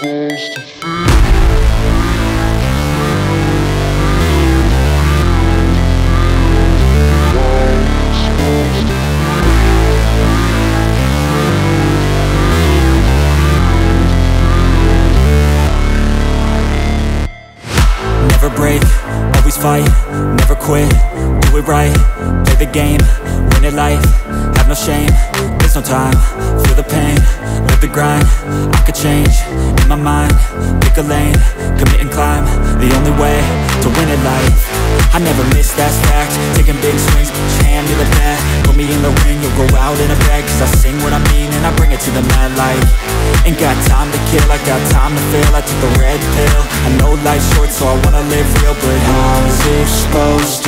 Never break, always fight, never quit, do it right, play the game, win it life, have no shame, there's no time, feel the pain, live the grind, I could change, a lane, commit and climb, the only way to win at life, I never miss, that's fact, taking big swings, hand me the bat, put me in the ring, you'll go out in a bag, cause I sing what I mean and I bring it to the mad light, ain't got time to kill, I got time to feel, I took the red pill, I know life's short so I wanna live real, but how's it supposed to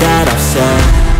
that I've said